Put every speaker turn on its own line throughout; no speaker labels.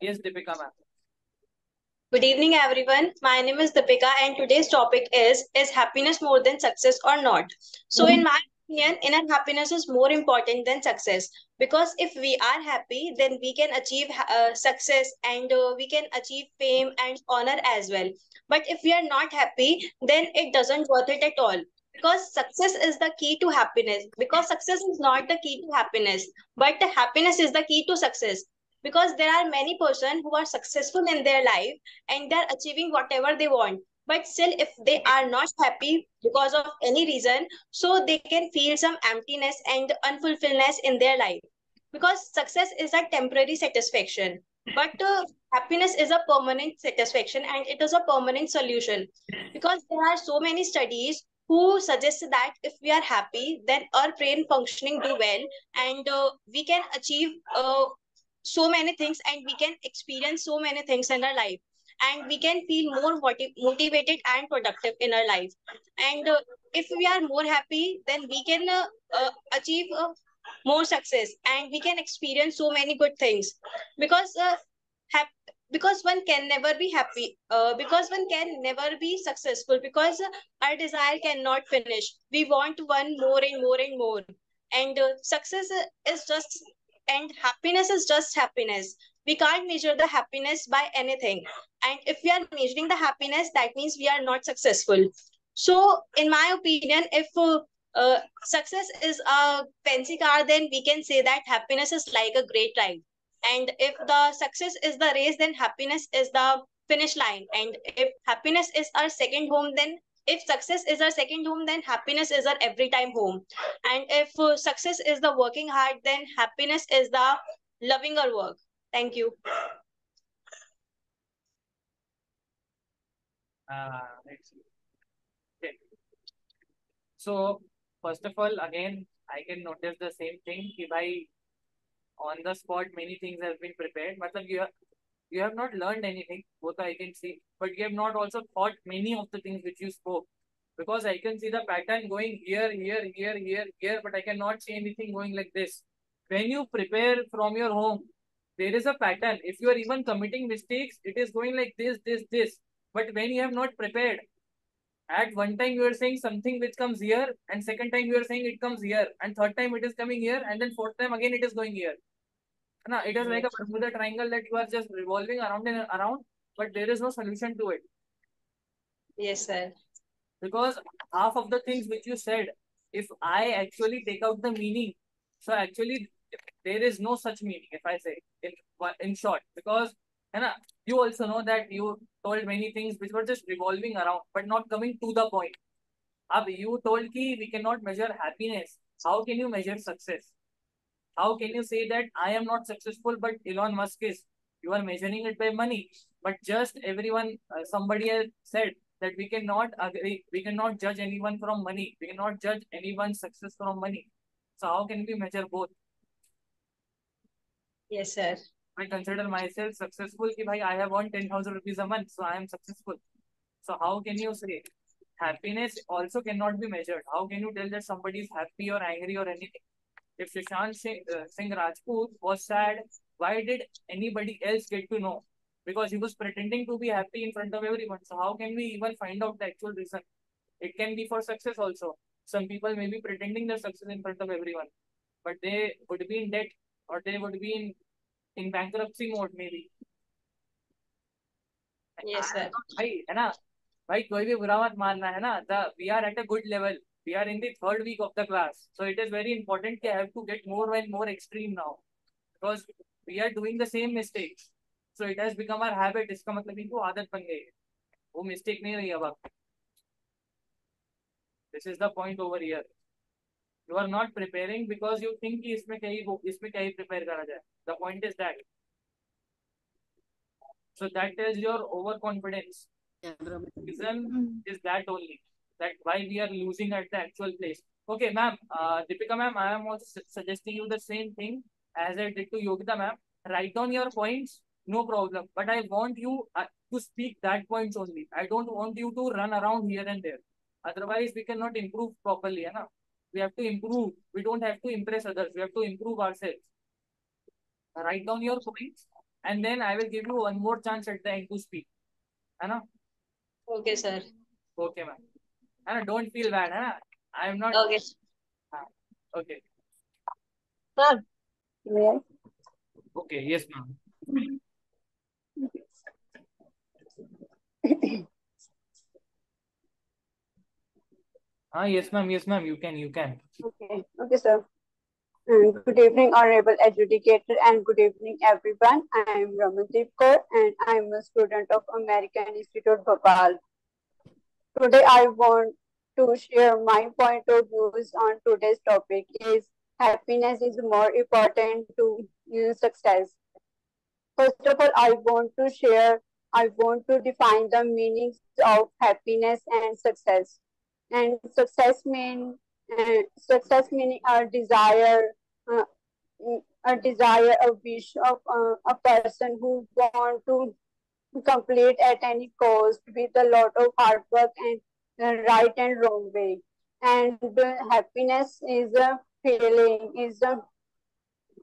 Yes, Deepika ma'am.
Good evening, everyone. My name is Deepika, and today's topic is Is happiness more than success or not? So, in my opinion, inner happiness is more important than success because if we are happy, then we can achieve uh, success and uh, we can achieve fame and honor as well. But if we are not happy, then it doesn't worth it at all because success is the key to happiness because success is not the key to happiness but happiness is the key to success because there are many person who are successful in their life and they're achieving whatever they want. But still if they are not happy because of any reason so they can feel some emptiness and unfulfilledness in their life. Because success is a temporary satisfaction but uh, happiness is a permanent satisfaction and it is a permanent solution. Because there are so many studies who suggested that if we are happy then our brain functioning do well and uh, we can achieve uh, so many things and we can experience so many things in our life. And we can feel more motiv- motivated and productive in our life. And uh, if we are more happy then we can uh, uh, achieve uh, more success. And we can experience so many good things. Because uh, because one can never be happy uh, because one can never be successful because our desire cannot finish. We want one more and more and more. And uh, success is just and happiness is just happiness. We can't measure the happiness by anything. And if we are measuring the happiness that means we are not successful. So in my opinion if uh, uh, success is a fancy car then we can say that happiness is like a great ride. And if the success is the race then happiness is the finish line. And if happiness is our second home then if success is our second home then happiness is our every time home and if uh, success is the working hard then happiness is the loving our work thank you
Uh, okay. So, first of all, again, I can notice the same thing. Ki bhai, on the spot, many things have been prepared. Matlab, you you have not learned anything, both I can see, but you have not also thought many of the things which you spoke. Because I can see the pattern going here, here, here, here, here, but I cannot see anything going like this. When you prepare from your home, there is a pattern. If you are even committing mistakes, it is going like this, this, this. But when you have not prepared, at one time you are saying something which comes here, and second time you are saying it comes here, and third time it is coming here, and then fourth time again it is going here. No, it is like a Bermuda triangle that you are just revolving around and around, but there is no solution to it.
yes sir
Because half of the things which you said, if I actually take out the meaning, so actually there is no such meaning, if I say in, in short, because and you also know that you told many things which were just revolving around, but not coming to the point. Ab, you told ki we cannot measure happiness. How can you measure success? How can you say that I am not successful, but Elon Musk is? You are measuring it by money. But just everyone, uh, somebody has said that we cannot agree, we cannot judge anyone from money. We cannot judge anyone's success from money. So how can we measure both?
yes sir
I consider myself successful ki bhai, I have won 10,000 rupees a month, so I am successful. So how can you say happiness also cannot be measured? How can you tell that somebody is happy or angry or anything? If Sushant Singh, uh, Singh Rajput was sad, why did anybody else get to know? Because he was pretending to be happy in front of everyone. So how can we even find out the actual reason? It can be for success also. Some people may be pretending their success in front of everyone, but they would be in debt or they would be in in bankruptcy mode maybe.
yes sir
भाई है ना भाई कोई भी बुरा मत मानना है ना the we are at a good level we are in the third week of the class so it is very important that I have to get more and more extreme now because we are doing the same mistakes so it has become our habit इसका मतलब इनको आदत बन गई है वो mistake नहीं रही अब आप this is the point over here you are not preparing because you think कि इसमें कहीं इसमें कहीं prepare करा जाए the point is that so that is your overconfidence reason is that only that while we are losing at the actual place. Okay, ma'am, uh, Deepika ma'am, I am also suggesting you the same thing as I did to Yogita ma'am. Write down your points, no problem. But I want you uh, to speak that points only. I don't want you to run around here and there. Otherwise, we cannot improve properly. Right? We have to improve. We don't have to impress others. We have to improve ourselves. Write down your points and then I will give you one more chance at the end to speak.
Okay, sir.
Okay, ma'am. I don't feel bad. Huh? I'm not.
Okay.
Ah, okay.
Sir.
Okay. Yes, ma'am. ah, yes, ma'am. Yes, ma'am. You can. You can.
Okay. Okay, sir. Mm, good evening, Honorable Adjudicator, and good evening, everyone. I am Ramandeep Kaur, and I am a student of American Institute Bhopal. Today, I want to share my point of views on today's topic is happiness is more important to success. First of all, I want to share, I want to define the meanings of happiness and success. And success mean uh, success meaning a desire, uh, a desire, a wish of uh, a person who want to complete at any cost with a lot of hard work and uh, right and wrong way. And uh, happiness is a feeling, is a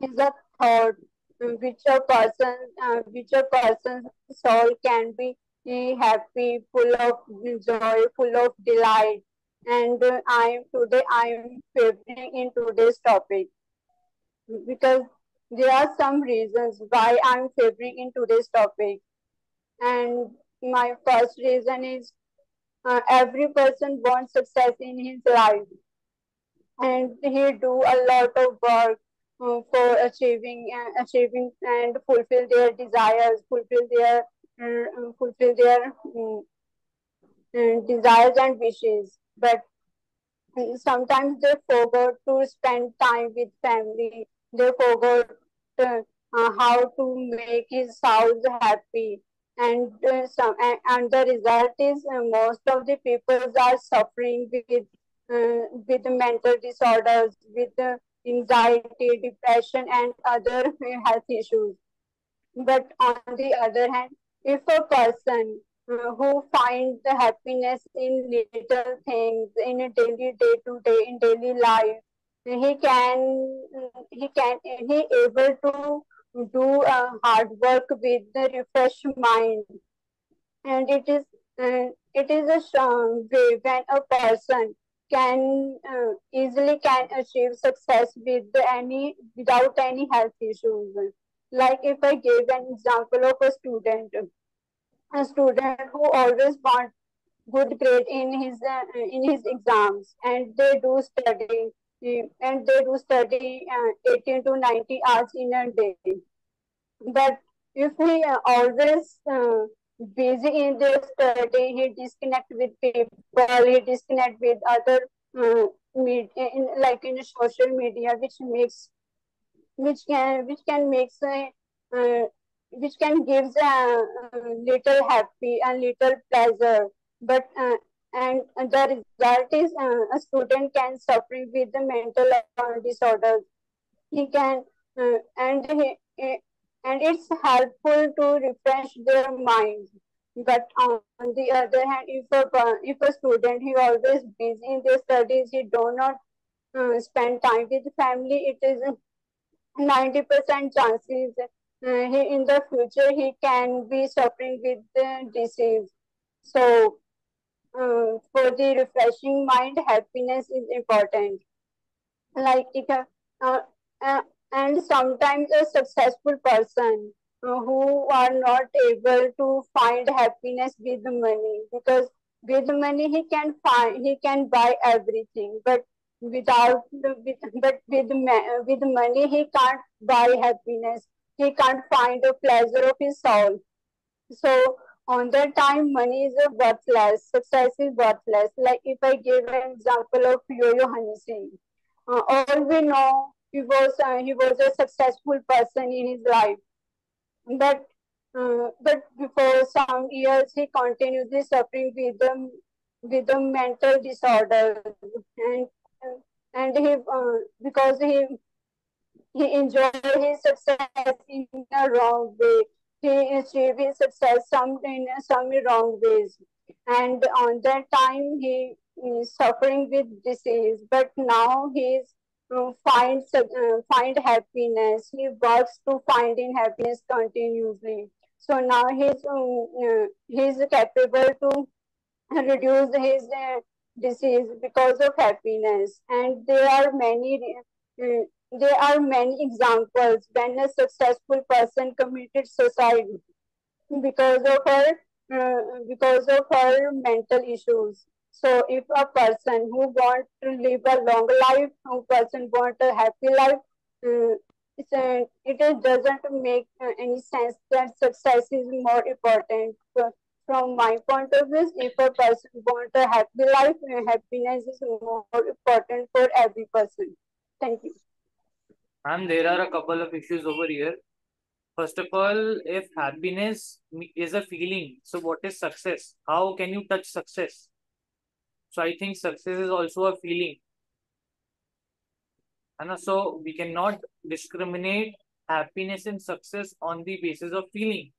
is a thought which a person, uh, which a person's soul can be happy, full of joy, full of delight. And uh, I am today I am favoring in today's topic because there are some reasons why I'm favoring in today's topic. And my first reason is uh, every person wants success in his life. And he do a lot of work uh, for achieving uh, achieving and fulfill their desires fulfill their uh, fulfill their um, desires and wishes. But sometimes they forgot to spend time with family. They forgot uh, how to make his house happy and uh, some and, and, the result is uh, most of the people are suffering with uh, with mental disorders with anxiety depression and other health issues. But on the other hand if a person uh, who finds the happiness in little things in a daily day to day in daily life he can he can he able to do uh, hard work with the refreshed mind. And it is uh, it is a strong way when a person can uh, easily can achieve success with any without any health issues. Like if i give an example of a student a student who always want good grade in his uh, in his exams and they do study and they do study uh, 18 to 90 hours in a day. But if he uh, always uh, busy in their study, he disconnect with people, he disconnect with other uh, media, in, like in social media, which makes, which can, which can make, uh, which can give a little happy and little pleasure, but and the result is uh, a student can suffering with the mental disorder. He can uh, and he, and it's helpful to refresh their mind. But on the other hand if a if a student he always busy in their studies he do not uh, spend time with family it is 90% chances uh, he in the future he can be suffering with the disease. So uh, for the refreshing mind, happiness is important. Like it, uh, uh, and sometimes a successful person uh, who are not able to find happiness with money because with money he can find he can buy everything, but without with, but with with money he can't buy happiness. He can't find a pleasure of his soul. So on that time money is worthless success is worthless. Like if i give an example of yo-yo honey singh uh, all we know he was uh, he was a successful person in his life. But uh, but before some years he continuously suffering with the with the mental disorder. And and he uh, because he he enjoyed his success in a wrong way he achieved success some in some wrong ways and on that time he is suffering with disease but now he is to find uh, find happiness. He works to finding happiness continuously. So now he's uh, he's capable to reduce his uh, disease because of happiness. And there are many uh, there are many examples when a successful person committed suicide because of her uh, because of her mental issues. So if a person who wants to live a long life, who person want a happy life, uh, it doesn't make uh, any sense that success is more important. From my point of view, if a person want a happy life, happiness is more important for every person. Thank you.
And there are a couple of issues over here. First of all, if happiness is a feeling, so what is success? How can you touch success? So I think success is also a feeling. And so we cannot discriminate happiness and success on the basis of feeling.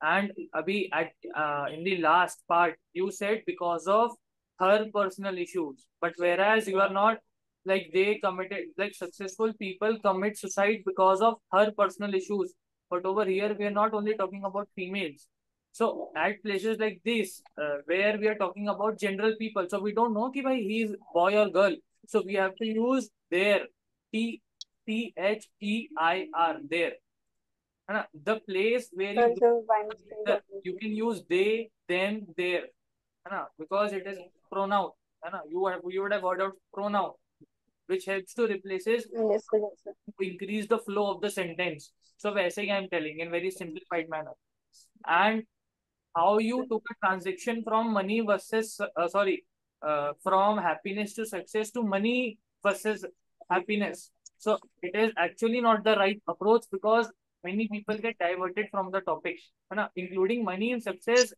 And Abhi, at uh, in the last part, you said because of her personal issues. But whereas you are not like they committed, like successful people commit suicide because of her personal issues. But over here, we are not only talking about females. So at places like this, uh, where we are talking about general people, so we don't know if he is boy or girl. So we have to use their T T H E I R there. The place where you, the, you can use they, them, there. Because it is pronoun. You have you would have heard of pronoun, which helps to replaces
yes, yes,
to increase the flow of the sentence. So basically, I'm telling in very simplified manner. And how you took a transaction from money versus uh, sorry uh, from happiness to success to money versus happiness. So it is actually not the right approach because many people get diverted from the topic including money and success.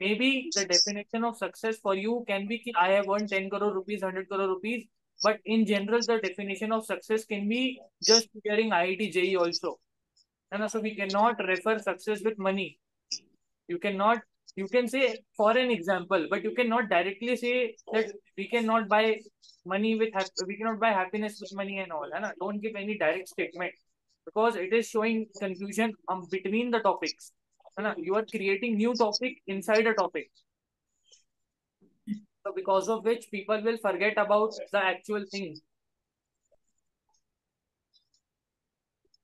Maybe the definition of success for you can be i have earned 10 crore rupees 100 crore rupees but in general the definition of success can be just clearing IIT JEE also. And so we cannot refer success with money. You cannot you can say for an example but you cannot directly say that we cannot buy money with we cannot buy happiness with money and all. And don't give any direct statement because it is showing confusion um, between the topics. You are creating new topic inside a topic so because of which people will forget about the actual thing.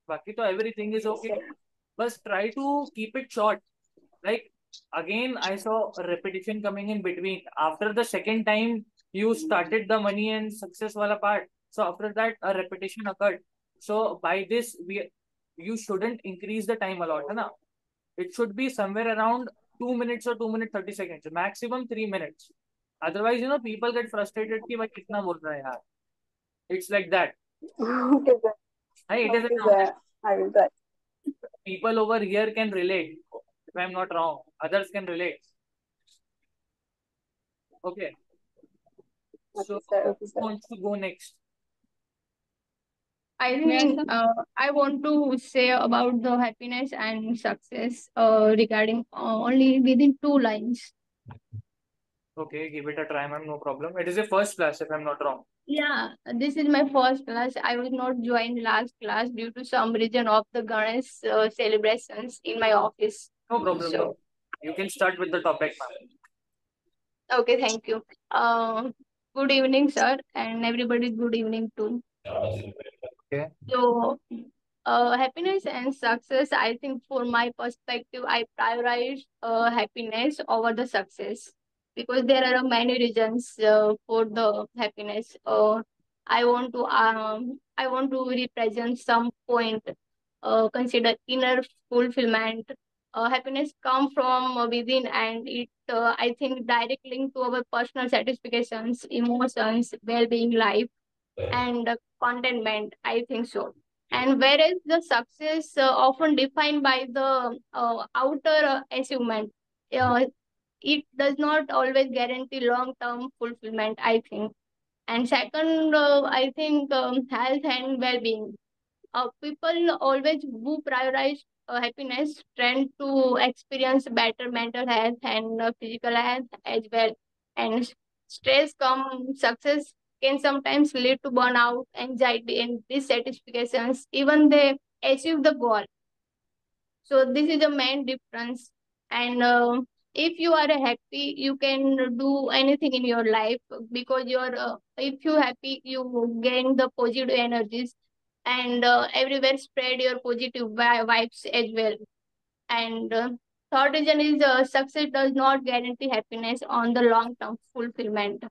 Baki to everything is okay. But try to keep it short. Like again i saw repetition coming in between. After the second time you started the money and success wala part. So after that a repetition occurred. So by this we you shouldn't increase the time a lot na? it should be somewhere around 2 minutes or 2 minutes 30 seconds maximum 3 minutes otherwise you know people get frustrated ki bhai kitna bol raha hai yaar it's like that
okay sir
hey, it
okay, is sir. I will try.
people over here can relate if I'm not wrong. Others can relate. Okay. So,
okay,
who wants to go next?
I think uh, I want to say about the happiness and success uh, regarding uh, only within two lines.
Okay, give it a try, ma'am. No problem. It is a first class, if I'm not wrong.
Yeah, this is my first class. I was not joined last class due to some reason of the Ganesh uh, celebrations in my office.
No problem.
So,
you can start with the topic, ma'am.
okay, thank you. Uh, good evening, sir, and everybody. Good evening too.
Okay.
So, uh, happiness and success. I think, for my perspective, I prioritize uh, happiness over the success because there are many reasons uh, for the happiness. Uh, I want to um I want to represent some point. Uh, consider inner fulfillment uh, happiness come from within and it uh, i think directly link to our personal satisfactions emotions well-being life and contentment i think so and whereas the success uh, often defined by the uh, outer achievement uh, it does not always guarantee long-term fulfillment i think and second i think um, health and well-being uh, people always who prioritize uh, happiness tend to experience better mental health and uh, physical health as well. And stress come success can sometimes lead to burnout, anxiety, and dissatisfactions, even they achieve the goal. So this is the main difference. And uh, if you are happy, you can do anything in your life because you're. Uh, if you happy, you gain the positive energies, and uh, everywhere spread your positive vibes as well. And uh, third reason is uh, success does not guarantee happiness on the long term fulfillment.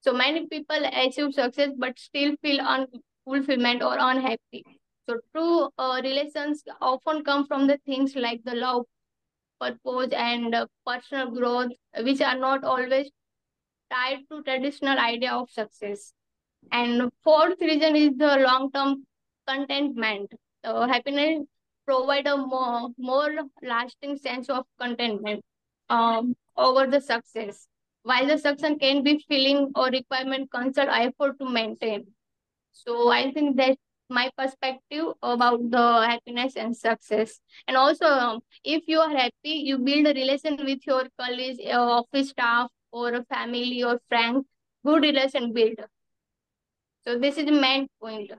So many people achieve success but still feel unfulfillment or unhappy. So true uh, relations often come from the things like the love, purpose, and uh, personal growth, which are not always tied to traditional idea of success. And fourth reason is the long-term contentment. So happiness provide a more, more lasting sense of contentment um, over the success. While the success can be feeling or requirement concern effort to maintain. So I think that's my perspective about the happiness and success. And also, um, if you are happy, you build a relation with your colleagues, your office staff, or a family or friends. Good relation build. So this is the main point.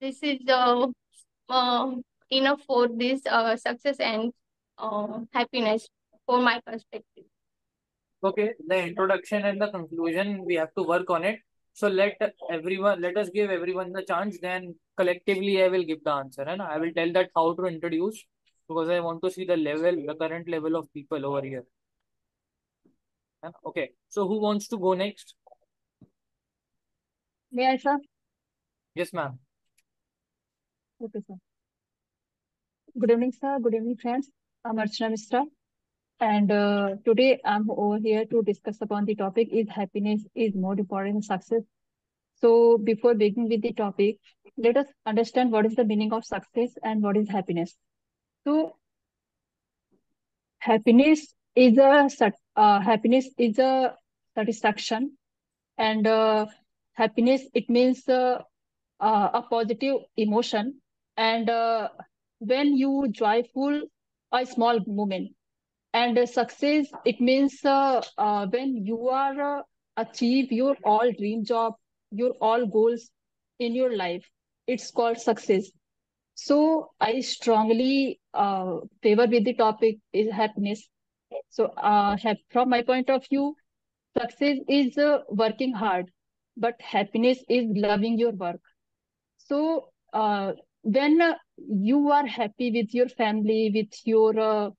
This is the uh, enough for this uh, success and uh, happiness for my perspective.
Okay, the introduction and the conclusion, we have to work on it. So let everyone, let us give everyone the chance. Then collectively, I will give the answer, and I will tell that how to introduce because I want to see the level, the current level of people over here. Okay, so who wants to go next?
May I, sir?
Yes, ma'am.
Okay, sir. Good evening, sir. Good evening, friends. I'm Archana Misra. And uh, today I'm over here to discuss upon the topic is happiness is more important than success. So before beginning with the topic, let us understand what is the meaning of success and what is happiness. So happiness is a uh, happiness is a satisfaction and uh, happiness it means uh, uh a positive emotion and uh, when you joyful a small moment and success it means uh, uh, when you are uh, achieve your all dream job your all goals in your life it's called success. So i strongly uh, favor with the topic is happiness. So uh, from my point of view success is uh, working hard but happiness is loving your work. So uh, when you are happy with your family with your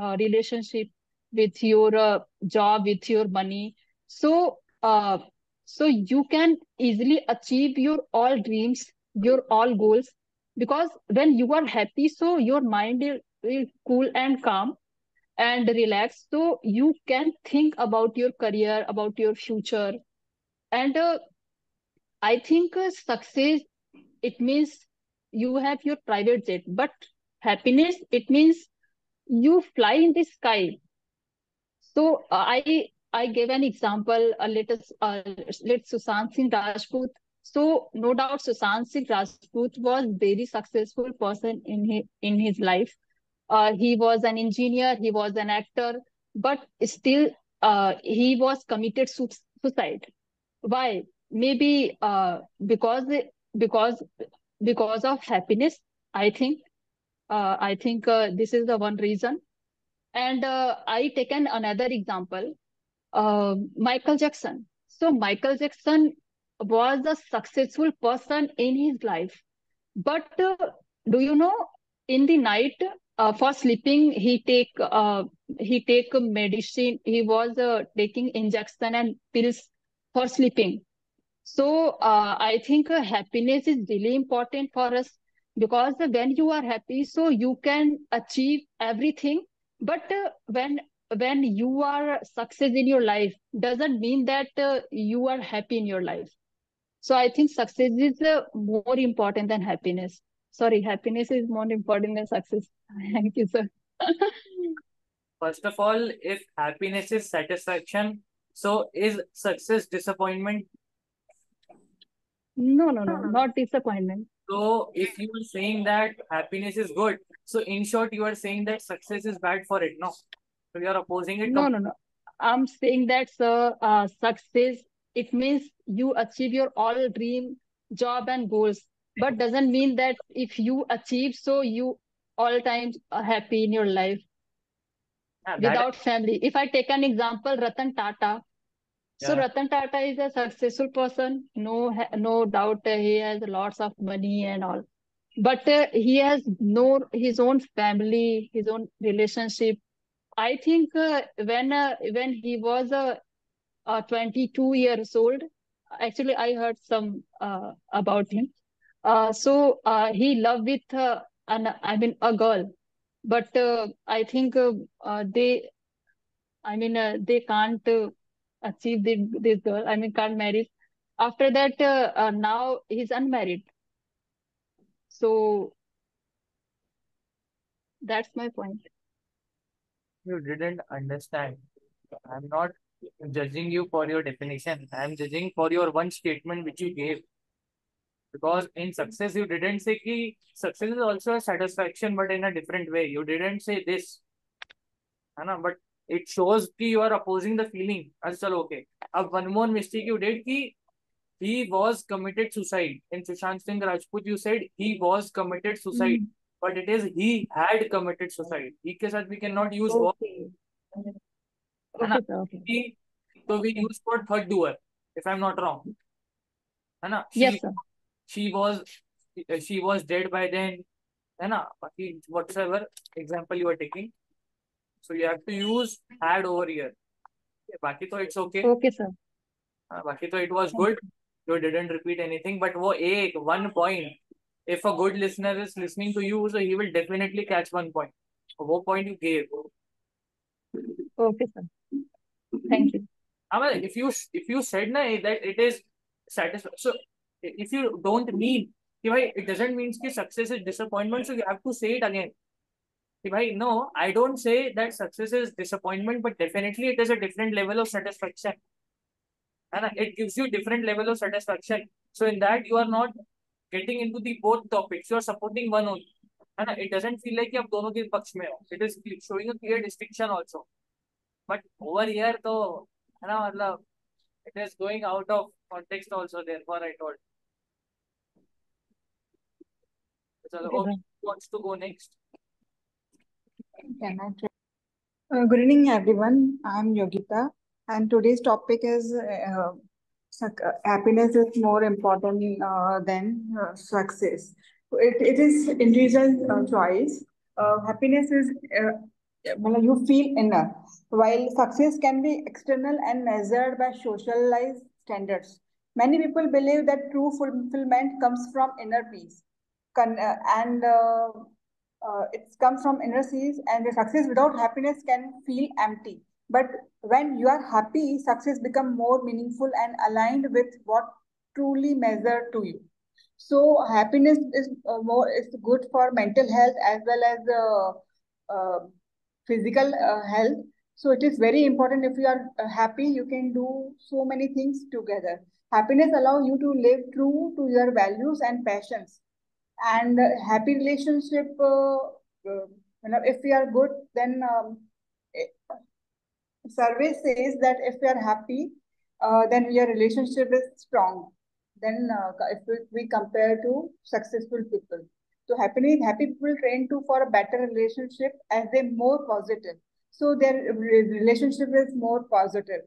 uh, relationship with your uh, job with your money. So uh, so you can easily achieve your all dreams your all goals. Because when you are happy so your mind is, is cool and calm and relaxed so you can think about your career about your future. And uh, i think uh, success it means you have your private jet. But happiness it means you fly in the sky. So i i gave an example let us uh, let sushant singh rajput. So no doubt sushant singh rajput was very successful person in his in his life. Uh, he was an engineer he was an actor but still uh, he was committed suicide. Why? Maybe uh, because because because of happiness i think uh, i think uh, this is the one reason. And uh, i taken another example. Uh, michael jackson. So michael jackson was a successful person in his life. But uh, do you know in the night uh, for sleeping he take he take medicine. He was taking injection and pills for sleeping. So I think happiness is really important for us because when you are happy, so you can achieve everything. But uh, when when you are success in your life, doesn't mean that uh, you are happy in your life. So I think success is uh, more important than happiness. Sorry, happiness is more important than success. Thank you, sir.
First of all, if happiness is satisfaction, so is success disappointment?
No, no, no, not disappointment.
So if you are saying that happiness is good, so in short, you are saying that success is bad for it, no? So you are opposing it.
No, no, no. I'm saying that uh, uh, success it means you achieve your all dream job and goals but doesn't mean that if you achieve so you all times are happy in your life
Yeah,
without family if i take an example ratan tata so ratan tata is a successful person. No no doubt uh, he has lots of money and all. But uh, he has no his own family his own relationship. I think uh, when uh, when he was uh, uh, 22 years old actually i heard some uh, about him. So he loved with an i mean a girl. But i think they i mean they can't achieve this, this goal. I mean, can't marry. After that, uh, uh, now he's unmarried. So that's my point.
You didn't understand. I'm not judging you for your definition. I'm judging for your one statement which you gave. Because in success, you didn't say ki success is also a satisfaction, but in a different way. You didn't say this. But it shows कि you are opposing the feeling. अच्छा चलो okay. अब one more mistake you did कि he was committed suicide. In Sushant Singh Rajput, you said he was committed suicide.
Mm.
But it is he had committed suicide. he के साथ we cannot use was.
okay
है ना?
okay sir okay
he, so we use for third doer, if I'm not wrong. है ना?
yes
She,
sir
she was, she was dead by then. है ना? बाकी whatsoever example you are taking. So you have to use had over here. बाकी तो it's okay.
okay sir
हाँ, बाकी तो it was
thank
good.
you
You didn't repeat anything, but वो एक one point. If a good listener is listening to you, so he will definitely catch one point. वो point you gave.
okay sir thank you
I mean, if you if you said na that it is satisfied, so if you don't mean कि भाई it doesn't mean कि success is disappointment, so you have to say it again. Right? No, I don't say that success is disappointment, but definitely it is a different level of satisfaction. And it gives you different level of satisfaction. So in that, you are not getting into the both topics. You are supporting one only. And it doesn't feel like you are both in paksh mein ho. It is showing a clear distinction also. But over here, though, it is going out of context also. Therefore, I told. So,
okay.
who wants to go next?
Can I try? Uh, good evening, everyone. I'm Yogita, and today's topic is uh, uh, happiness is more important uh, than uh, success. It, it is individual uh, choice. Uh, happiness is well, you feel inner, while success can be external and measured by socialized standards. Many people believe that true fulfillment comes from inner peace, and uh, it comes from inner peace and the success without happiness can feel empty. But when you are happy success become more meaningful and aligned with what truly matter to you. So happiness is uh, more is good for mental health as well as uh, uh, physical uh, health. So it is very important if you are uh, happy you can do so many things together. Happiness allow you to live true to your values and passions and happy relationship uh, uh, if we are good then um, eh, survey says that if we are happy uh, then your relationship is strong. Then uh, if we, we compare to successful people. So happiness happy people train to for a better relationship as they more positive. So their relationship is more positive.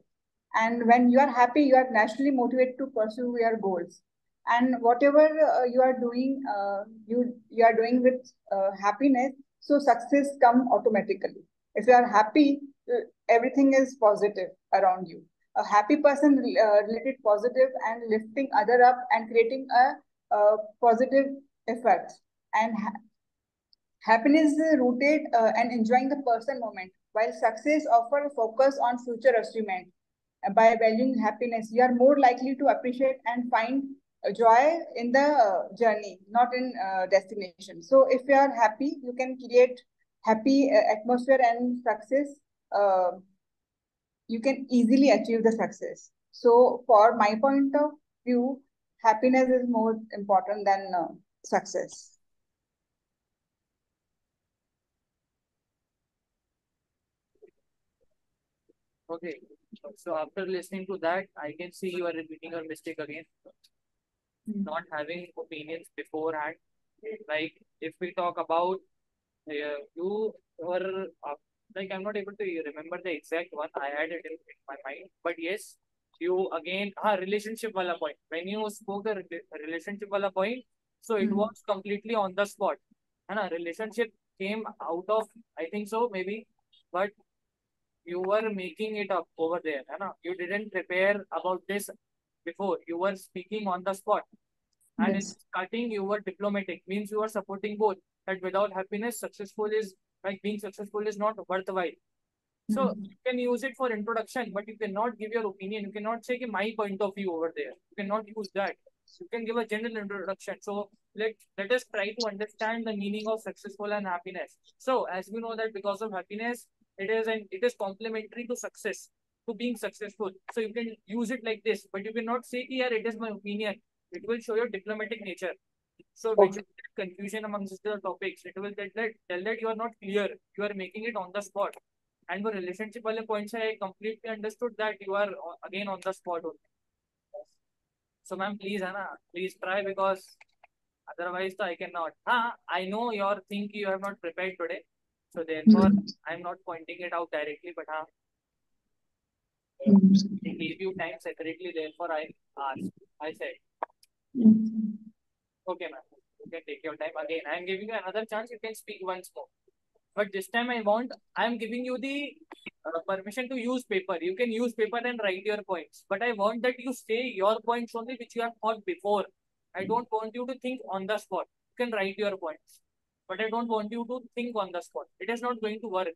And when you are happy you are naturally motivated to pursue your goals and whatever uh, you are doing uh, you you are doing with uh, happiness so success come automatically. If you are happy uh, everything is positive around you. A happy person uh, related positive and lifting other up and creating a, a positive effect. And ha- happiness is rooted uh, and enjoying the present moment. While success offer focus on future achievement by valuing happiness you are more likely to appreciate and find joy in the uh, journey not in uh, destination so if you are happy you can create happy uh, atmosphere and success uh, you can easily achieve the success so for my point of view happiness is more important than uh, success
Okay. So after listening to that, I can see you are repeating your mistake again. Not having opinions beforehand. Like if we talk about uh, you were uh, like I'm not able to remember the exact one. I had it in, in my mind, but yes, you again ah relationship wala point. When you spoke a re- relationship wala point, so it
Hmm.
was completely on the spot. And a relationship came out of I think so maybe, but you were making it up over there. ना? You didn't prepare about this before. You were speaking on the spot. And in
Yes.
starting, you were diplomatic, means you are supporting both. That without happiness, successful is like being successful is not worthwhile. So
Hmm.
you can use it for introduction, but you cannot give your opinion. You cannot say "Ki, my point of view over there. You cannot use that. You can give a general introduction. So let let us try to understand the meaning of successful and happiness. So as we know that because of happiness, it is and it is complementary to success, to being successful. So you can use it like this, but you cannot say here it is my opinion. It will show your diplomatic nature. So
Okay.
get confusion amongst the topics, it will tell that tell that you are not clear. You are making it on the spot. And for relationship wale points, I completely understood that you are uh, again on the spot only. So ma'am, please, Anna, please try because otherwise I cannot. Ah, I know your thing you have not prepared today. So therefore,
Hmm.
I'm not pointing it out directly, but huh, I gave you time separately. Therefore, I asked. I said, okay, ma'am, you can take your time again. I'm giving you another chance. You can speak once more. But this time I want, I'm giving you the uh, permission to use paper. You can use paper and write your points. But I want that you say your points only which you have thought before. I don't want you to think on the spot. You can write your points. But I don't want you to think on the spot. It is not going to work.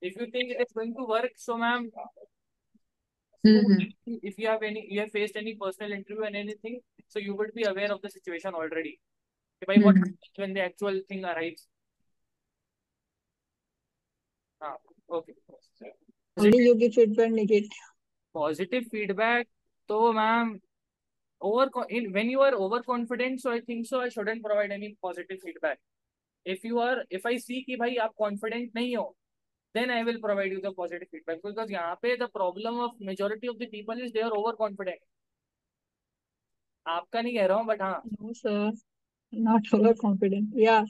If you think it is going to work, so ma'am,
Hmm.
if you have any, you have faced any personal interview and anything, so you would be aware of the situation already. By what
Hmm.
happens when the actual thing arrives. Ah, okay.
Only you give feedback, Nikit.
positive feedback so ma'am over in when you are overconfident so i think so i shouldn't provide any positive feedback if you are if i see कि भाई आप confident नहीं हो then i will provide you the positive feedback because यहाँ पे the problem of majority of the people is they are overconfident आपका नहीं कह रहा हूँ but हाँ
No, sir. Not overconfident. Yeah,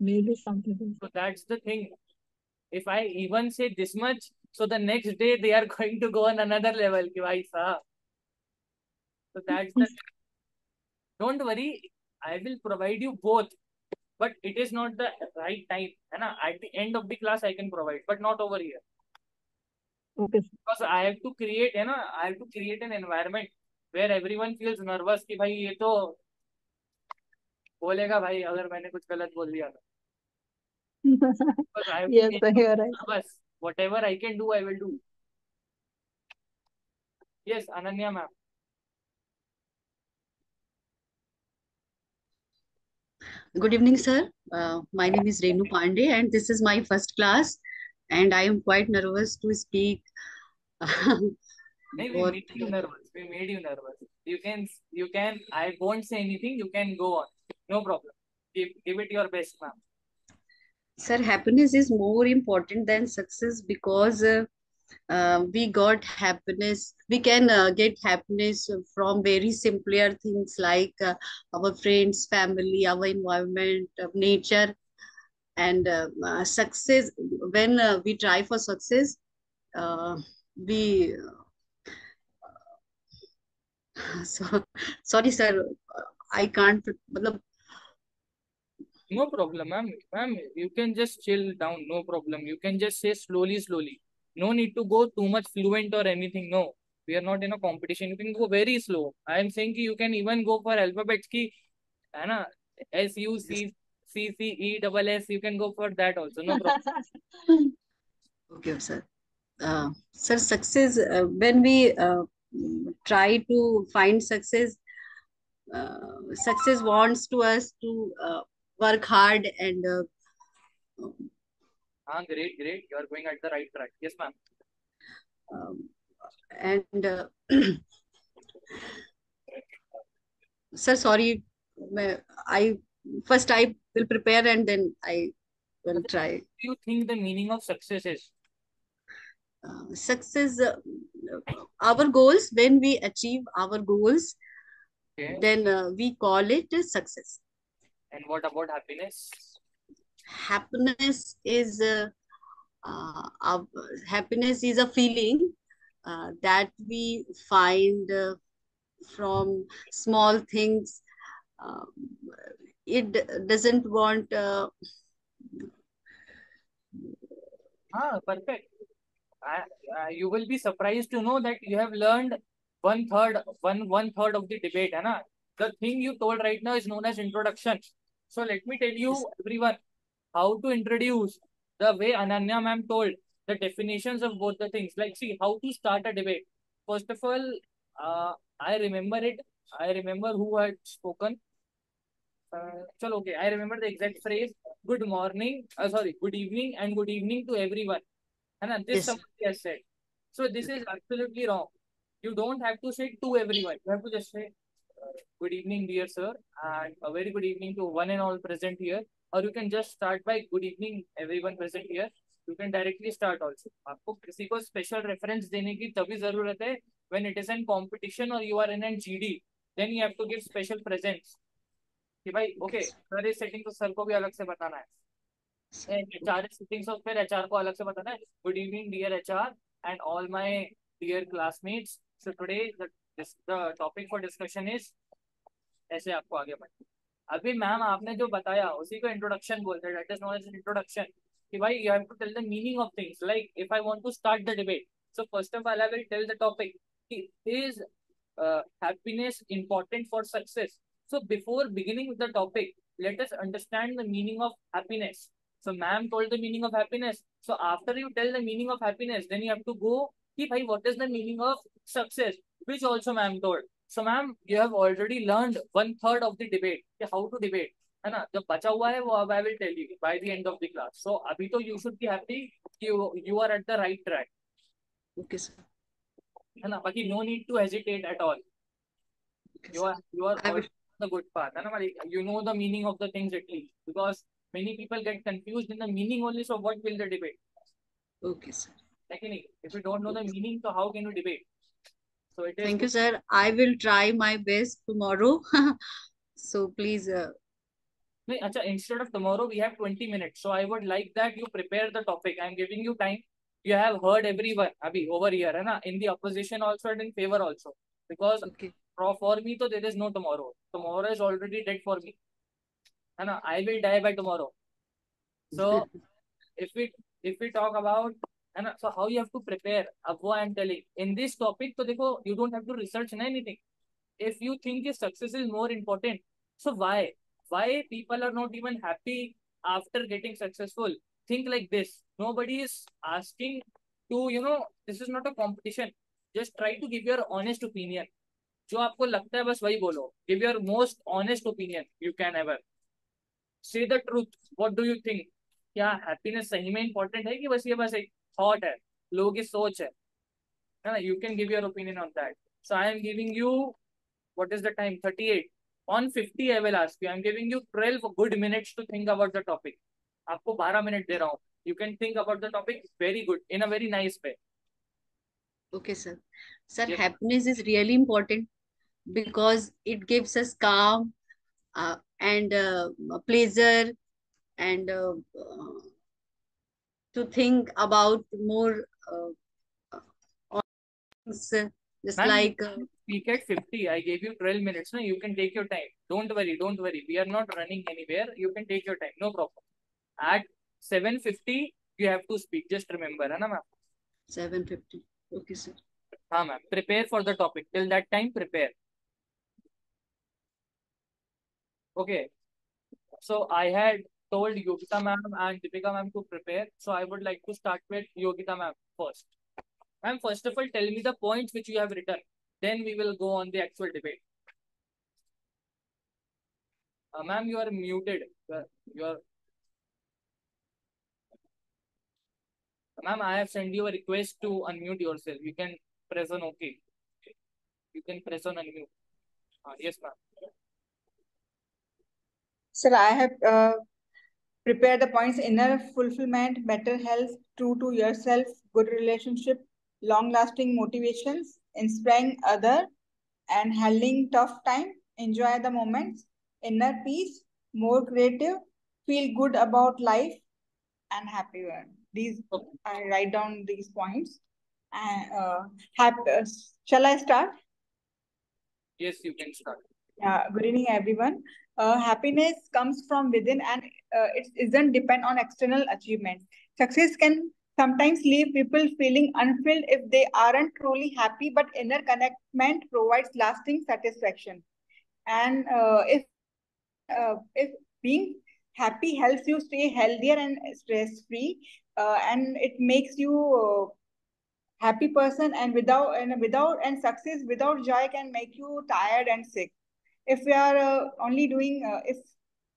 maybe something.
so that's the thing if i even say this much so the next day they are going to go on another level कि भाई साहब so that's the don't worry i will provide you both but it is not the right time है ना at the end of the class i can provide but not over here
Okay, sir.
because i have to create है ना i have to create an environment where everyone feels nervous कि भाई ये तो बोलेगा भाई अगर मैंने कुछ गलत बोल दिया तो because i have to
Yes,
make
sir,
them
you're right.
nervous whatever i can do i will do yes ananya ma'am
Good evening, sir. Uh, my name is Renu Pandey, and this is my first class, and I am quite nervous to speak.
नहीं we made you nervous. We made you nervous. You can you can i won't say anything. You can go on. No problem. Give give it your best ma'am.
Sir, happiness is more important than success because uh, uh, we got happiness. We can uh, get happiness from very simpler things like uh, our friends, family, our environment, uh, nature, and uh, uh, success. When we try for success, we so sorry sir. I can't
no problem ma'am. Ma'am you can just chill down. No problem. You can just say slowly slowly no need to go too much fluent or anything no. We are not in a competition. You can go very slow. I am saying you can even go for alphabets ki hai na s u c c c e double s you can go for that also no problem.
Okay sir. Uh, sir success uh, when we uh, try to find success uh, success wants to us to uh, work hard and uh,
ah great great you are going at the right track yes ma'am
um, and uh, sir sorry i first i will prepare and then i will try
do you think the meaning of success is
uh, success, uh, our goals, when we achieve our goals,
Okay.
then uh, we call it success.
And what about happiness?
Happiness is uh, uh, happiness is a feeling uh, that we find uh, from small things. Uh, it doesn't want uh,
Ah, perfect. I, you will be surprised to know that you have learned one third, one one third of the debate, है The thing you told right now is known as introduction. So let me tell you, everyone, how to introduce the way Ananya ma'am told the definitions of both the things. Like, see how to start a debate. First of all, uh, I remember it. I remember who had spoken. Uh, chalo, okay. I remember the exact phrase. Good morning. Uh, sorry. Good evening and good evening to everyone. And this
Yes.
somebody has said. So this is absolutely wrong. You don't have to say to everyone. You have to just say, uh, good evening, dear sir, and a very good evening to one and all present here. और you can just start by good evening everyone present here you can directly start also आपको किसी को special reference देने की तभी ज़रूरत है when it is an competition और you are in an GD then you have to give special presence कि भाई ओके सर इज़ सेटिंग तो सर को भी अलग से बताना है। एचआर सेटिंग्स ऑफ़ फिर एचआर को अलग से बताना है। Good evening dear HR and all my dear classmates so today the topic for discussion is ऐसे आपको आगे बढ़ना अभी मैम आपने जो बताया उसी को इंट्रोडक्शन बोलते हैं इज़ कि भाई you have to tell the meaning of things like if I want to start the debate so first of all I will tell the topic uh, happiness important for success so before beginning with the topic let us understand the meaning of happiness so ma'am told the meaning of happiness so after you tell the meaning of happiness then you have to go ki bhai what is the meaning of success which also ma'am told so ma'am you have already learned one third of the debate कि how to debate है ना जो बचा हुआ है वो अब I will tell you by the end of the class so अभी तो you should be happy कि you you are at the right track
okay, sir.
है ना बाकी no need to hesitate at all
Okay,
you
sir.
are you are
I will-
on the good path है ना like you know the meaning of the things at least because many people get confused in the meaning only so what will the debate
Okay, sir.
like any if you don't know the meaning so how can you debate So it is
Thank you, sir. I will try my best tomorrow. so please. Uh...
No, achha, instead of tomorrow, we have 20 minutes. So I would like that you prepare the topic. I'm giving you time. You have heard everyone Abhi, over here, hai na? in the opposition also and in favor also. Because
okay.
for me, though, there is no tomorrow. Tomorrow is already dead for me. Hai na? I will die by tomorrow. So if we if we talk about है ना? So how you have to prepare अब वो and telling in this topic तो देखो you don't have to research ना anything if you think success is more important so why why people are not even happy after getting successful think like this nobody is asking to you know this is not a competition just try to give your honest opinion जो आपको लगता है, बस वही बोलो. Give your most honest opinion you can ever say the truth what do you think क्या happiness सही में इंपॉर्टेंट है कि बस ये बस एक थॉट है लोगों की सोच है है ना? You can give your opinion on that so I am giving you what is the time thirty eight on fifty I will ask you I am giving you twelve good minutes to think about the topic आपको बारह minute दे रहा हूँ. You can think about the topic very good in a very nice way
okay sir sir happiness is really important because it gives us काम and pleasure and to think about more uh, things just
Man,
like uh,
speak at 50 i gave you 12 minutes no? You can take your time. Don't worry don't worry. We are not running anywhere. You can take your time. No problem. At 750 you have to speak. Just remember na ma'am?
750 okay sir.
ha ma'am. Prepare for the topic. Till that time prepare. Okay. So i had told yogita ma'am and deepika ma'am to prepare so i would like to start with yogita ma'am first. Ma'am first of all tell me the points which you have written. Then we will go on the actual debate. Uh, ma'am you are muted. You are, ma'am i have sent you a request to unmute yourself. You can press on okay. You can press on unmute. Uh, yes ma'am.
Sir, I have uh, prepare the points inner fulfillment, better health, true to yourself, good relationship, long lasting motivations, inspiring other, and handling tough time, enjoy the moments, inner peace, more creative, feel good about life, and happy one. These I write down these points. And uh, happy, uh, shall I start?
Yes, you can start.
Yeah, good evening, everyone. Uh, happiness comes from within and uh, it doesn't depend on external achievements. Success can sometimes leave people feeling unfilled if they aren't truly happy, but inner connectment provides lasting satisfaction. And uh, if uh, if being happy helps you stay healthier and stress free, uh, and it makes you uh, happy person and without and without and success without joy can make you tired and sick if we are uh, only doing uh, if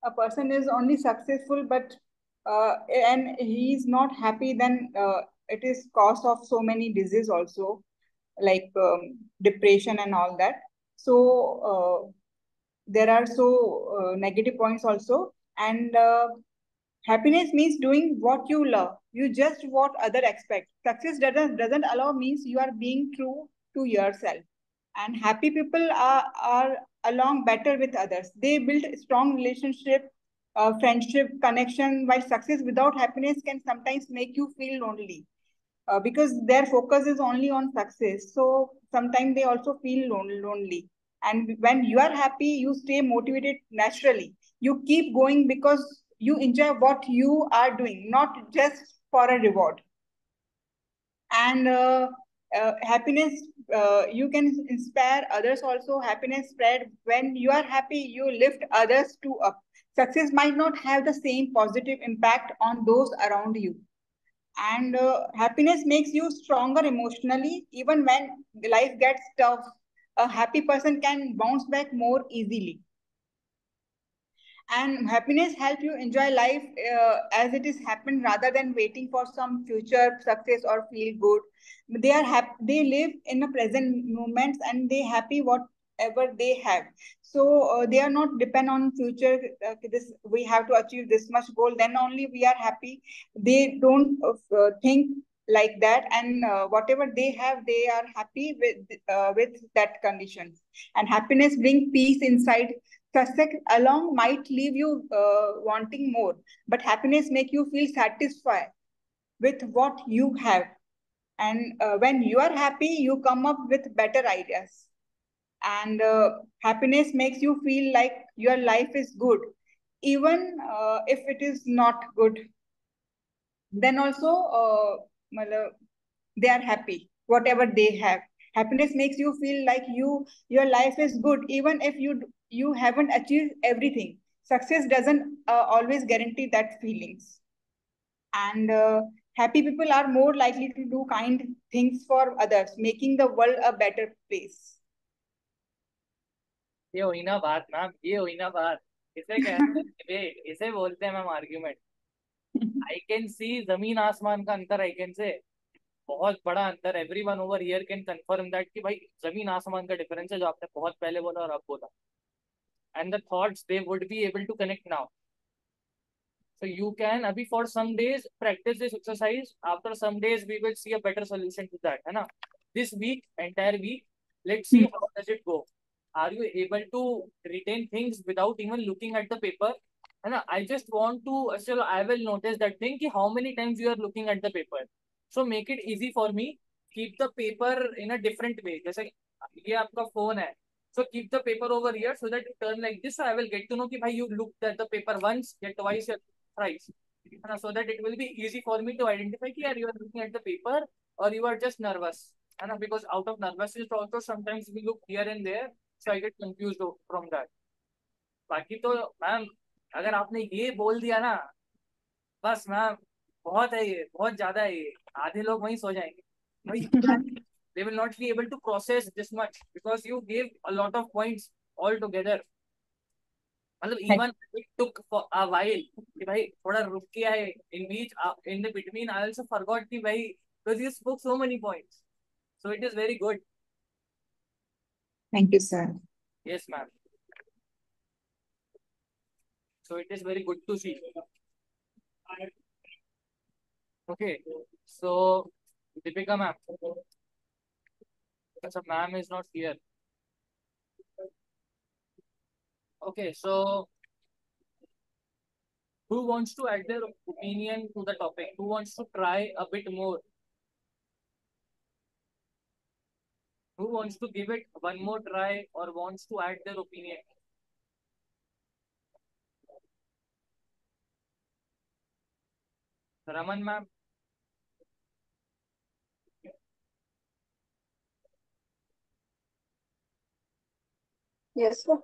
a person is only successful but uh, and he is not happy then uh, it is cause of so many disease also like um, depression and all that. So uh, there are so uh, negative points also. And happiness means doing what you love. You just what other expect. Success doesn't doesn't allow means you are being true to yourself and happy people are are along better with others. They build strong relationship uh, friendship connection. While success without happiness can sometimes make you feel lonely uh, because their focus is only on success. So sometimes they also feel lon- lonely. And when you are happy you stay motivated naturally. You keep going because you enjoy what you are doing not just for a reward. And uh, uh, happiness uh, you can inspire others also. Happiness spread. When you are happy you lift others to up. Success might not have the same positive impact on those around you. And uh, happiness makes you stronger emotionally. Even when life gets tough a happy person can bounce back more easily and happiness help you enjoy life uh, as it is happened rather than waiting for some future success or feel good. They are happy they live in the present moments and they happy whatever they have. So uh, they are not depend on future uh, this we have to achieve this much goal. Then only we are happy. They don't uh, think like that. And uh, whatever they have they are happy with uh, with that condition. And happiness bring peace inside success along might leave you uh, wanting more but happiness make you feel satisfied with what you have. And uh, when you are happy you come up with better ideas. And uh, happiness makes you feel like your life is good even uh, if it is not good. Then also uh, they are happy whatever they have happiness makes you feel like you your life is good even if you you haven't achieved everything success doesn't uh, always guarantee that feelings and uh, happy people are more likely to do kind things for others making the world a better place
ये हुई ना बात ma'am ये हुई ना बात इसे कहते हैं इसे बोलते हैं ma'am argument I can see जमीन आसमान का अंतर आई कैन से बहुत बड़ा अंतर everyone over here can confirm that कि भाई ज़मीन आसमान का डिफरेंस है जो आपने बहुत पहले बोला और अब बोला and the thoughts they would be able to connect now so you can abhi for some days practice this exercise after some days we will see a better solution to that hai na this week entire week let's see how does it go are you able to retain things without even looking at the paper hai na i just want to still i will notice that thing ki how many times you are looking at the paper so make it easy for me keep the paper in a different way जैसे ये आपका phone है. So keep the paper over here so that turn like this I will get to know कि भाई you look at the paper once या twice या thrice ना? So that it will be easy for me to identify कि यार you are looking at the paper और you are just nervous है ना? Because out of nervousness also sometimes we look here and there so I get confused from that बाकी तो ma'am अगर आपने ये बोल दिया ना, बस मैम बहुत है ये बहुत ज़्यादा है ये। आधे लोग वहीं सो जाएँगे। they will not be able to process this much because you gave a lot of points altogether मतलब even it took a while कि भाई थोड़ा रुक गया है। इन बीच in the between I also forgot कि भाई because you spoke so many points so it is very good
thank you sir
yes ma'am so it is very good to see Okay, so Deepika ma'am. So ma'am is not here. Okay, so who wants to add their opinion to the topic? Who wants to try a bit more? Who wants to give it one more try or wants to add their opinion? Raman ma'am.
Yes, sir.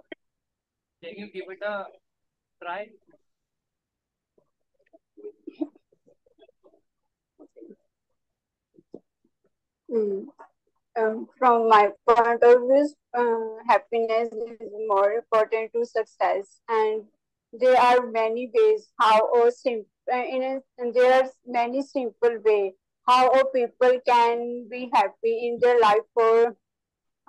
Can you give it a try?
Mm. Um, from my point of view, uh, happiness is more important to success, and there are many ways how a simple in a, and there are many simple way how a people can be happy in their life for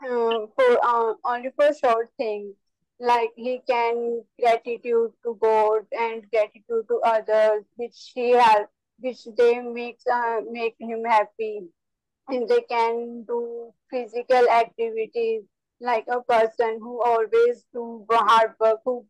uh, for uh, only for short things like he can gratitude to God and gratitude to others, which he has, which they makes uh, make him happy. And they can do physical activities like a person who always do hard work who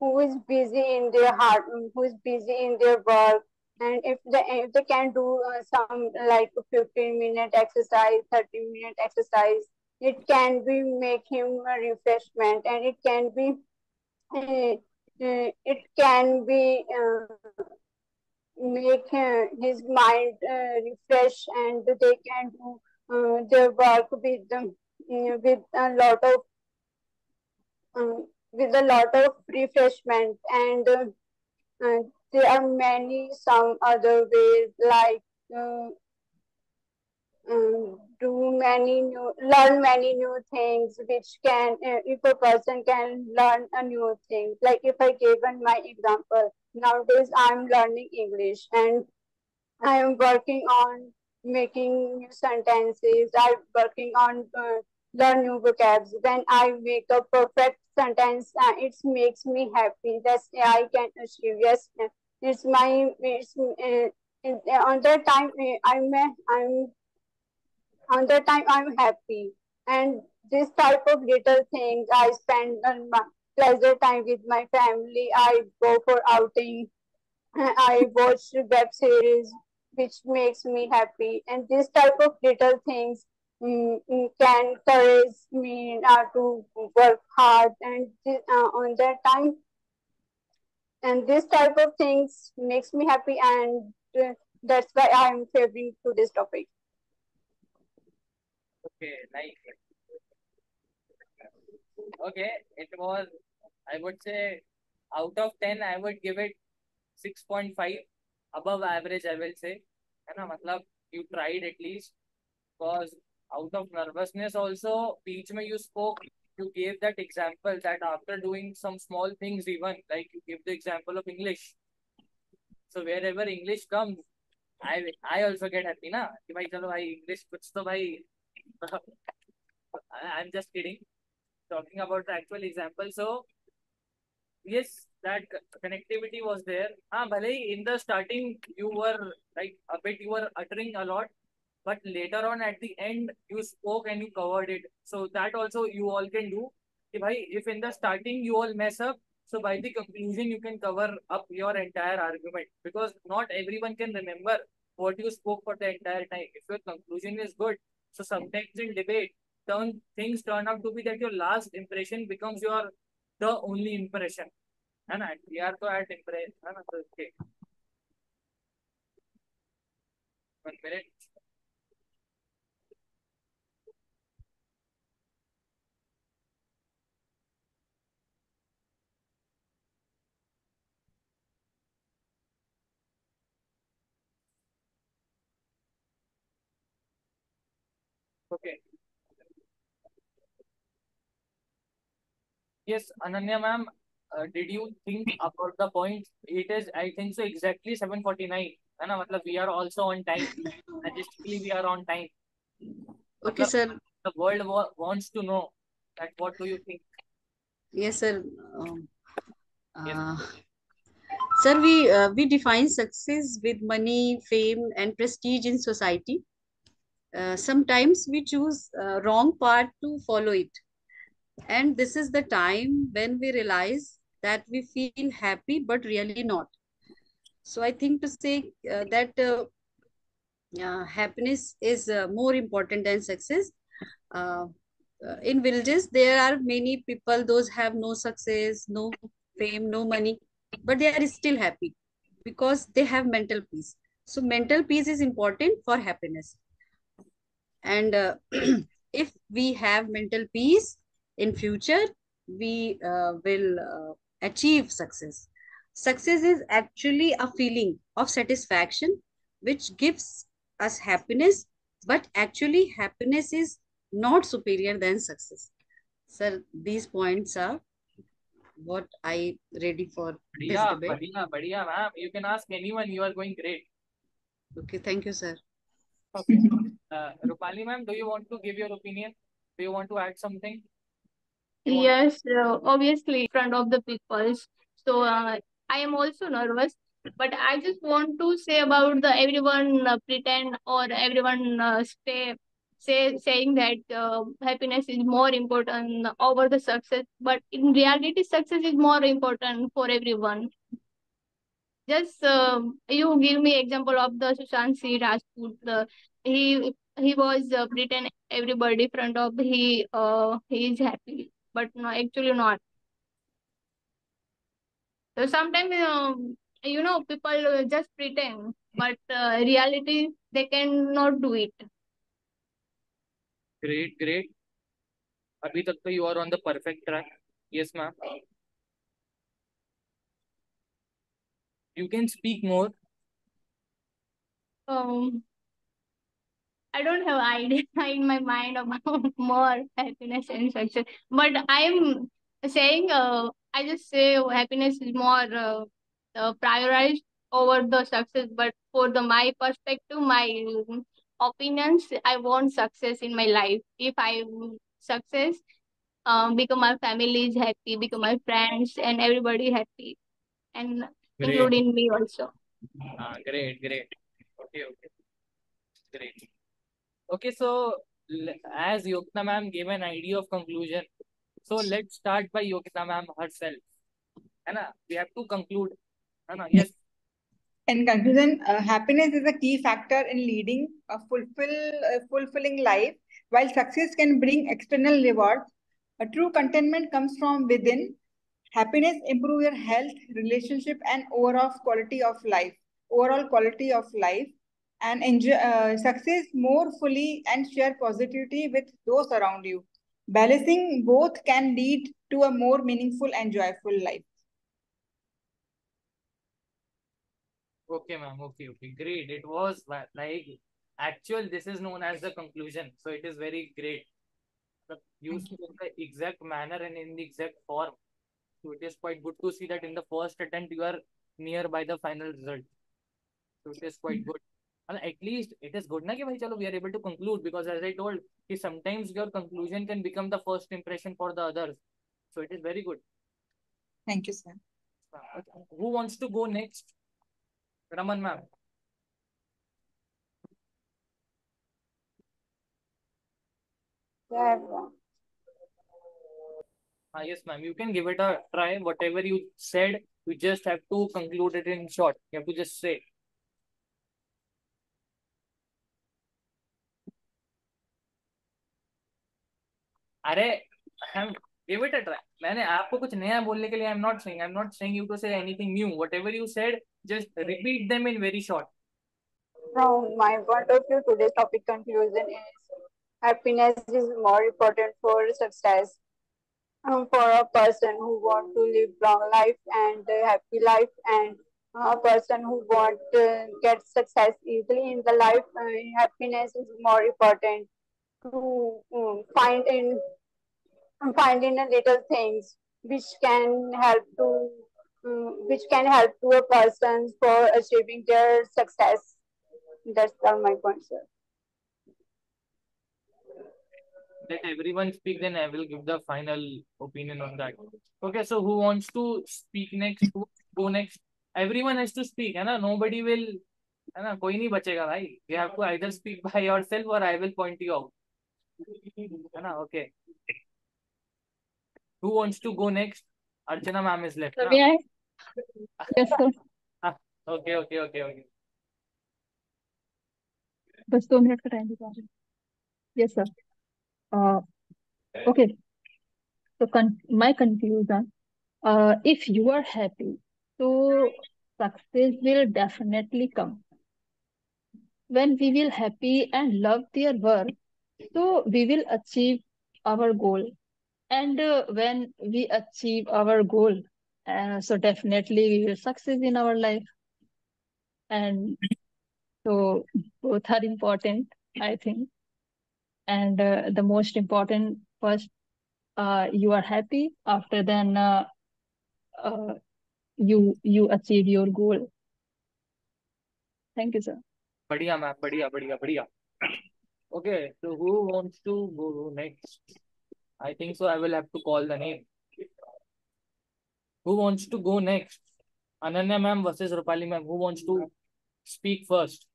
who is busy in their heart who is busy in their work. And if they if they can do uh, some like 15 minute exercise 30 minute exercise it can be make him a refreshment and it can be uh, uh, it can be uh, make his mind uh, refresh and they can do uh, their work with um, with a lot of um, with a lot of refreshment and there are many some other ways like um, do many new learn many new things which can uh, if a person can learn a new thing. Like if i given my example nowadays i'm learning english and i am working on making new sentences i'm working on uh, learn new vocabs when i make a perfect sentence uh, it makes me happy. That's i can achieve yes it's my it's uh, on that time i'm i'm on that time I'm happy. And this type of little things I spend on my pleasure time with my family. I go for outing. I watch web series, which makes me happy. And this type of little things um, can encourage me uh, to work hard. And uh, on that time, and this type of things makes me happy. And uh, that's why I'm favoring to this topic.
Okay, nice. Okay, it was, I would say, out of 10, I would give it 6.5 above average, I will say. है ना मतलब you tried at least because out of nervousness also बीच में you spoke you gave that example that after doing some small things even like you give the example of English so wherever English comes I I also get happy ना कि भाई चलो भाई English कुछ तो भाई I'm just kidding. Talking about the actual example. So, yes, that connectivity was there. Ah, bhale, in the starting, you were like a bit, you were uttering a lot, but later on at the end, you spoke and you covered it. So, that also you all can do. If in the starting you all mess up, so by the conclusion, you can cover up your entire argument because not everyone can remember what you spoke for the entire time. If your conclusion is good, so sometimes in debate, turn things turn out to be that your last impression becomes your the only impression. And we are to at impress. Okay. One minute. Okay. Yes, Ananya ma'am, uh, did you think about the point? It is, I think so, exactly 7.49. है ना मतलब we are also on time. Logistically, we are on time.
Okay,
मतलब,
sir.
The world wa wants to know that what do you think?
Yes, sir. Um,
Yes.
uh, Sir, we uh, we define success with money, fame, and prestige in society. Uh, sometimes we choose uh, wrong path to follow it, and this is the time when we realize that we feel happy but really not. So I think to say uh, that uh, uh, happiness is more important than success. In villages, there are many people; those have no success, no fame, no money, but they are still happy because they have mental peace. So mental peace is important for happiness and uh, if we have mental peace in future we uh, will uh, achieve success. Success is actually a feeling of satisfaction which gives us happiness but actually happiness is not superior than success. Sir these points are what i ready for yeah
badhiya, badhiya, ma'am. You can ask anyone. You are going great.
Okay thank you sir.
Okay uh, Rupali ma'am do you want to give your opinion do you want to add something
Yes, uh, obviously, in front of the peoples. So uh, I am also nervous, but I just want to say about the everyone uh, pretend or everyone uh, stay say saying that uh, happiness is more important over the success, but in reality, success is more important for everyone. Just uh, you give me example of the Sushant Singh Rajput. The he he was uh, pretend everybody front of he uh, he is happy but no actually not. So sometimes uh, you know people uh, just pretend but uh, reality they cannot do it.
Great great. Abhi tak to you are on the perfect track. Yes ma'am. You can speak more.
Um I don't have idea in my mind about more happiness and success, but I'm saying uh, I just say happiness is more uh, uh, prioritized over the success. But for the my perspective, my opinions, I want success in my life. If I success, um, because my family is happy, because my friends and everybody happy, and
great
including me also.
ah great great okay okay great Okay, so as Yogita ma'am gave an idea of conclusion, so let's start by Yogita ma'am herself. Anna, we have to conclude. Anna, yes.
In conclusion, uh, happiness is a key factor in leading a fulfill, uh, fulfilling life. While success can bring external rewards, a true contentment comes from within. Happiness improves your health, relationship, and overall quality of life. Overall quality of life and enjoy uh, success more fully and share positivity with those around you. Balancing both can lead to a more meaningful and joyful life.
Okay, ma'am. Okay, okay. Great. It was like actual, this is known as the conclusion. So it is very great. The you
Thank you.
spoke the exact manner and in the exact form. So it is quite good to see that in the first attempt you are near by the final result. So it is quite good at least it is good na ki we are able to conclude because as i told sometimes your conclusion can become the first impression for the others. So it is very good.
Thank you sir.
Who wants to go next? Raman ma'am.
Yeah
ah, yes ma'am. You can give it a try. Whatever you said you just have to conclude it in short. You have to just say. अरे हम give it a. मैंने आपको कुछ नया बोलने के लिए I'm not saying. I'm not saying you to say anything new. Whatever you said, just repeat them in very short.
From my point of view, today's topic conclusion is happiness is more important for success. Um, for a person who want to live long life and a happy life and a person who want to get success easily in the life, uh, happiness is more important to um, find in find in a little things which can help to um, which can help to a person for achieving their success. That's all my point, sir.
Let everyone speak, then I will give the final opinion on that. Okay, so who wants to speak next? Who go next? everyone has to speak है ना nobody will है ना कोई नहीं बचेगा भाई you have to either speak by yourself or I will point you out है ना okay who wants to go next Archana ma'am is left
So
ना
may I? Yes, sir.
okay okay okay okay
बस दो minute का time दिखा रहे yes sir okay so con my conclusion uh, if you are happy so success will definitely come when we will happy and love their work so we will achieve our goal and uh, when we achieve our goal uh, so definitely we will succeed in our life and so both are important i think and uh, the most important first uh, you are happy after then uh, uh, you you achieve your goal thank you sir
बढ़िया ma'am बढ़िया बढ़िया बढ़िया okay so who wants to go next I think so I will have to call the name. Who wants to go next? Ananya ma'am versus Rupali ma'am who wants to speak first?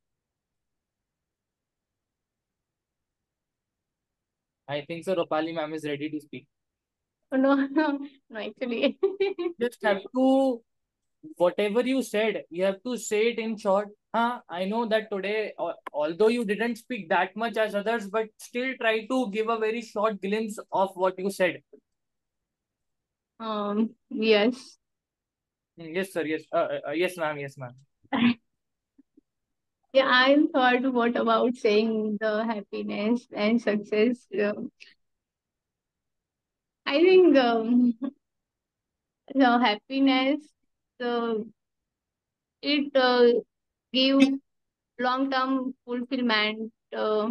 I think so Rupali ma'am is ready to speak.
No, no, no, actually.
just have to whatever you said you have to say it in short. Huh i know that today al- although you didn't speak that much as others but still try to give a very short glimpse of what you said.
Um, yes.
Yes sir. Yes uh, uh, uh, yes ma'am. Yes ma'am.
Yeah, I thought what about saying the happiness and success? Um, I think um, the happiness, it uh, give long-term fulfillment uh,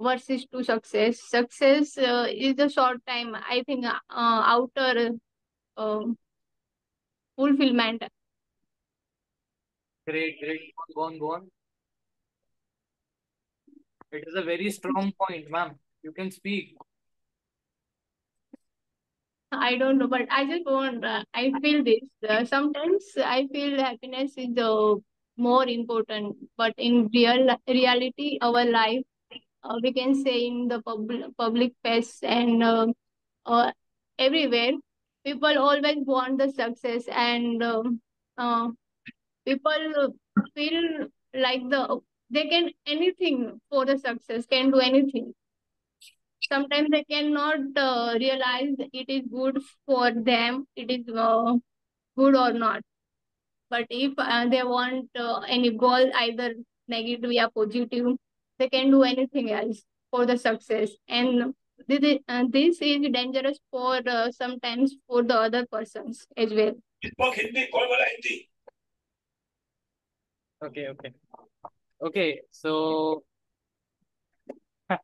versus to success. Success uh, is a short time. I think uh, outer uh, fulfillment.
great great go on go on it is a very strong point ma'am you can speak
I don't know, but I just want, uh, I feel this. Uh, sometimes I feel happiness is uh, more important, but in real reality, our life, uh, we can say in the public public place and uh, uh, everywhere, people always want the success, and um uh, people feel like the they can anything for the success, can do anything sometimes they cannot uh, realize it is good for them it is uh, good or not. But if uh, they want uh, any goal either negative or positive they can do anything else for the success. And this is, uh, this is dangerous for uh, sometimes for the other persons as well.
Okay okay. Okay so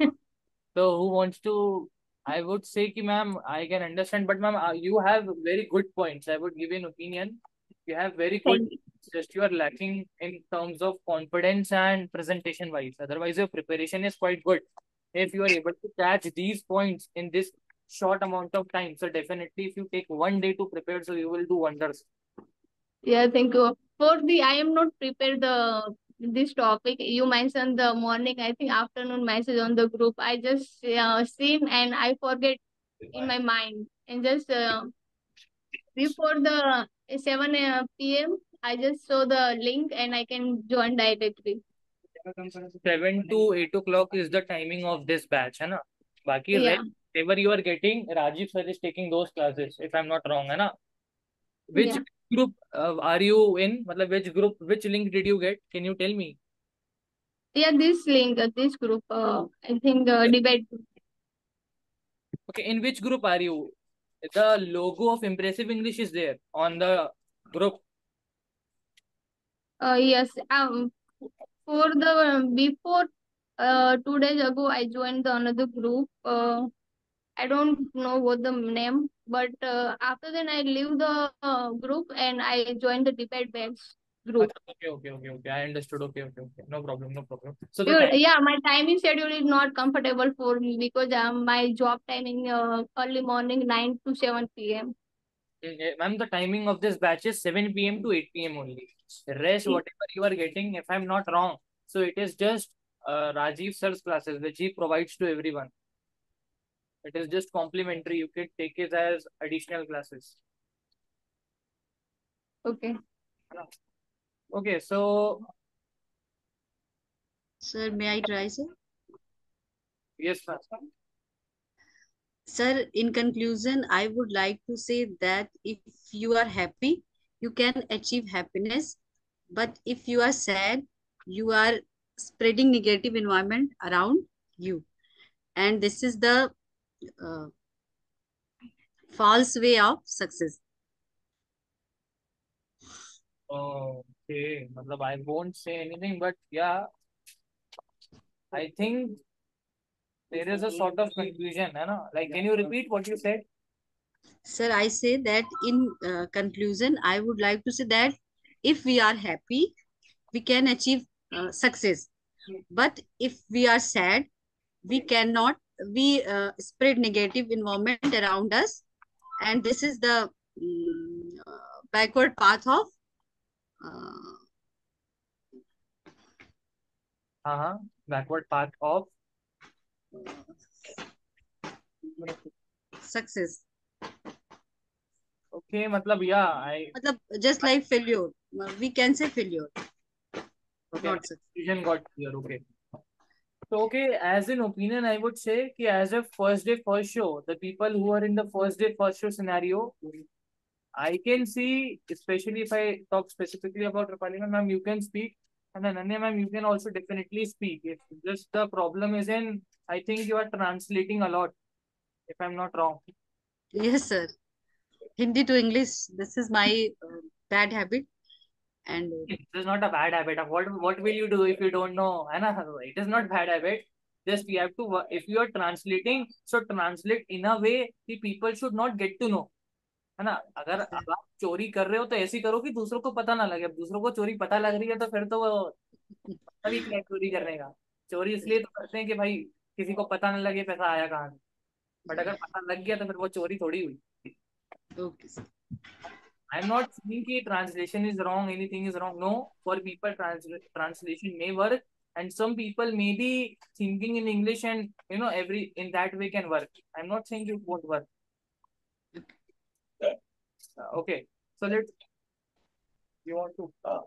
So who wants to? I would say, ki ma'am, I can understand, but ma'am, uh, you have very good points. I would give you an opinion. You have very good.
You.
Just you are lacking in terms of confidence and presentation wise. Otherwise, your preparation is quite good. If you are able to catch these points in this short amount of time, so definitely, if you take one day to prepare, so you will do wonders.
Yeah, thank you. For the, I am not prepared the this topic you mentioned the morning i think afternoon message on the group i just uh, seen and i forget in my mind and just uh, before the 7 uh, p.m i just saw the link and i can join directly
7 to 8 o'clock is the timing of this batch and na?
Yeah.
whatever you are getting rajiv sir is taking those classes if i'm not wrong hai which
yeah
group uh, are you in? Matlab, which group, which link did you get? Can you tell me?
Yeah, this link, uh, this group, uh, I think the debate.
Okay, in which group are you? The logo of Impressive English is there on the group.
Uh, yes, um, for the before uh, two days ago, I joined the another group. Uh, I don't know what the name, but uh, after then I leave the uh, group and I joined the debate batch group.
Okay, okay, okay, okay. I understood. Okay, okay, okay. No problem, no problem. So time,
yeah, my timing schedule is not comfortable for me because um, my job timing uh, early morning 9 to 7 p.m.
Ma'am, the timing of this batch is 7 p.m. to 8 p.m. only. Rest, whatever you are getting, if I'm not wrong, so it is just uh, Rajiv sir's classes which he provides to everyone. It is just complimentary. You can take it as additional classes.
Okay.
Okay, so
Sir, may I try, sir?
yes, ma'am.
Sir, in conclusion, I would like to say that if you are happy, you can achieve happiness. But if you are sad, you are spreading negative environment around you. And this is the uh, false way of success.
Okay, matlab I won't say anything, but yeah, I think there is a sort of confusion, है ना? Like, can you repeat what you said?
Sir, I say that in uh, conclusion, I would like to say that if we are happy, we can achieve uh, success. But if we are sad, we cannot, we uh, spread negative environment around us. And this is the uh, backward path of uh,
Uh-huh. Backward path of
success.
okay, matlab yeah, I
Matlab, just like failure, we can say failure,
okay,
not success.
got clear. Okay. So okay, as an opinion, I would say कि as a first day first show, the people who are in the first day first show scenario, I can see, especially if I talk specifically about Rapalina ma'am, you can speak, and then Ananya ma'am, you can also definitely speak. If just the problem is in, I think you are translating a lot, if I'm not wrong.
Yes, sir. Hindi to English, this is my uh, bad habit. And uh,
It is not a bad habit. What what will you do if you don't know? है? It is not bad habit. Just you have to if you are translating, so translate in a way the people should not get to know. है ना? अगर अब आप चोरी कर रहे हो तो ऐसे करो कि दूसरों को पता ना लगे अब दूसरों को चोरी पता लग रही है तो फिर तो वो तभी क्या चोरी करने का चोरी इसलिए तो करते हैं कि भाई किसी को पता ना लगे पैसा आया कहाँ से बट अगर पता लग गया तो फिर वो चोरी थोड़ी हुई
okay, sir.
I'm not saying कि translation is wrong, anything is wrong. No, for people trans translation may work, and some people may be thinking in English and you know every in that way can work. I'm not saying it won't work. Uh, okay, so let's. You want to? Uh,